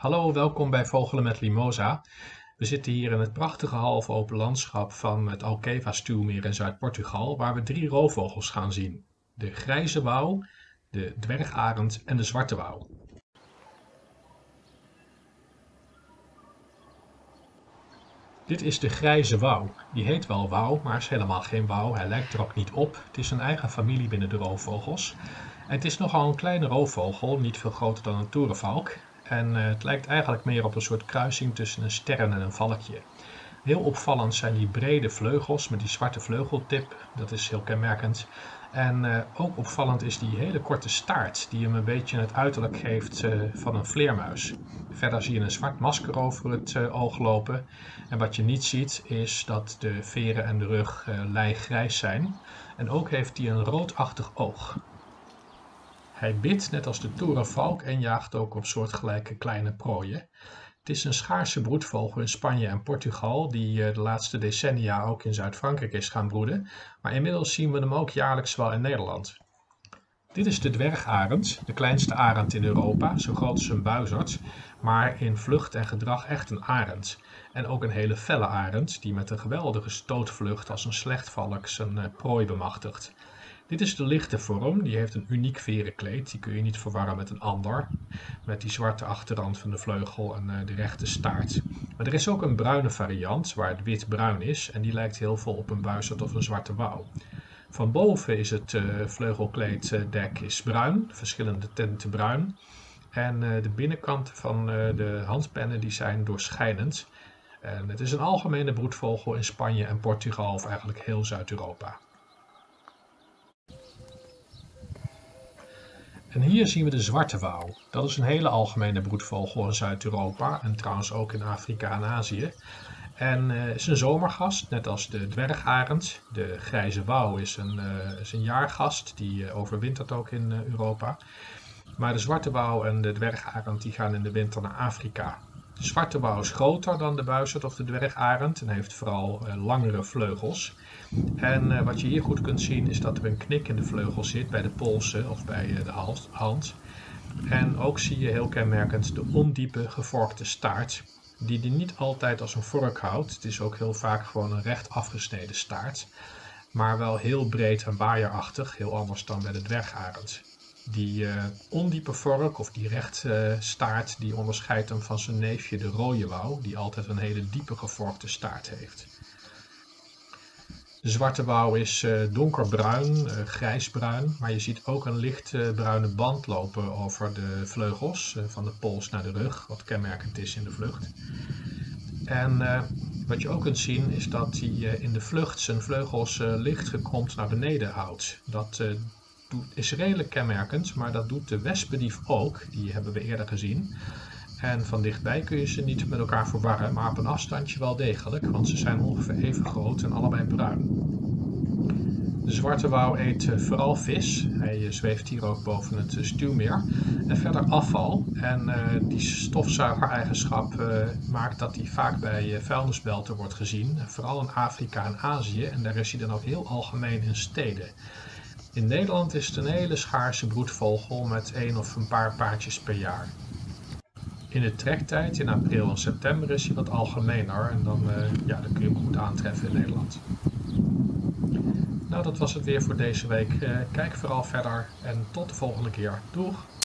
Hallo, welkom bij Vogelen met Limosa. We zitten hier in het prachtige half open landschap van het Alqueva-stuwmeer in Zuid-Portugal, waar we drie roofvogels gaan zien. De grijze wouw, de dwergarend en de zwarte wouw. Dit is de grijze wouw. Die heet wel wouw, maar is helemaal geen wouw. Hij lijkt er ook niet op. Het is een eigen familie binnen de roofvogels. En het is nogal een kleine roofvogel, niet veel groter dan een torenvalk. En uh, het lijkt eigenlijk meer op een soort kruising tussen een sterren en een valkje. Heel opvallend zijn die brede vleugels met die zwarte vleugeltip. Dat is heel kenmerkend. En uh, ook opvallend is die hele korte staart, die hem een beetje het uiterlijk geeft uh, van een vleermuis. Verder zie je een zwart masker over het oog lopen. En wat je niet ziet is dat de veren en de rug lijggrijs zijn. En ook heeft hij een roodachtig oog. Hij bidt net als de torenvalk en jaagt ook op soortgelijke kleine prooien. Het is een schaarse broedvogel in Spanje en Portugal, die eh, de laatste decennia ook in Zuid-Frankrijk is gaan broeden, maar inmiddels zien we hem ook jaarlijks wel in Nederland. Dit is de dwergarend, de kleinste arend in Europa, zo groot als een buizerd, maar in vlucht en gedrag echt een arend. En ook een hele felle arend, die met een geweldige stootvlucht als een slechtvalk zijn eh, prooi bemachtigt. Dit is de lichte vorm, die heeft een uniek verenkleed, die kun je niet verwarren met een ander. Met die zwarte achterrand van de vleugel en uh, de rechte staart. Maar er is ook een bruine variant, waar het wit-bruin is, en die lijkt heel veel op een buizerd of een zwarte wouw. Van boven is het uh, vleugelkleeddek is bruin, verschillende tinten bruin. En de binnenkant van de handpennen die zijn doorschijnend. En het is een algemene broedvogel in Spanje en Portugal, of eigenlijk heel Zuid-Europa. En hier zien we de zwarte wouw. Dat is een hele algemene broedvogel in Zuid-Europa en trouwens ook in Afrika en Azië. En uh, is een zomergast, net als de dwergarend. De grijze wouw is een, uh, is een jaargast, die uh, overwintert ook in Europa. Maar de zwarte wouw en de dwergarend die gaan in de winter naar Afrika. De zwarte wouw is groter dan de buizerd of de dwergarend en heeft vooral langere vleugels. En uh, wat je hier goed kunt zien is dat er een knik in de vleugel zit bij de polsen of bij uh, de hand. En ook zie je heel kenmerkend de ondiepe gevorkte staart, die die niet altijd als een vork houdt. Het is ook heel vaak gewoon een recht afgesneden staart, maar wel heel breed en waaierachtig, heel anders dan bij de dwergarend. Die uh, ondiepe vork of die recht staart, die onderscheidt hem van zijn neefje de rode wouw, die altijd een hele diepe gevorkte staart heeft. De zwarte wouw is uh, donkerbruin, grijsbruin, maar je ziet ook een lichtbruine band lopen over de vleugels, eh, van de pols naar de rug, wat kenmerkend is in de vlucht. En wat je ook kunt zien is dat hij in de vlucht zijn vleugels licht gekromd naar beneden houdt. Dat is redelijk kenmerkend, maar dat doet de wespendief ook, die hebben we eerder gezien. En van dichtbij kun je ze niet met elkaar verwarren, maar op een afstandje wel degelijk, want ze zijn ongeveer even groot en allebei bruin. De zwarte wouw eet eh, vooral vis. Hij eh, zweeft hier ook boven het eh, stuwmeer. En verder afval. En uh, die stofzuigereigenschap uh, maakt dat hij vaak bij vuilnisbelten wordt gezien. Vooral in Afrika en Azië. En daar is hij dan ook heel algemeen in steden. In Nederland is het een hele schaarse broedvogel met één of een paar paardjes per jaar. In de trektijd, in april en september, is hij wat algemener en dan, uh, ja, dan kun je hem goed aantreffen in Nederland. Nou, dat was het weer voor deze week. Uh, kijk vooral verder en tot de volgende keer. Doeg!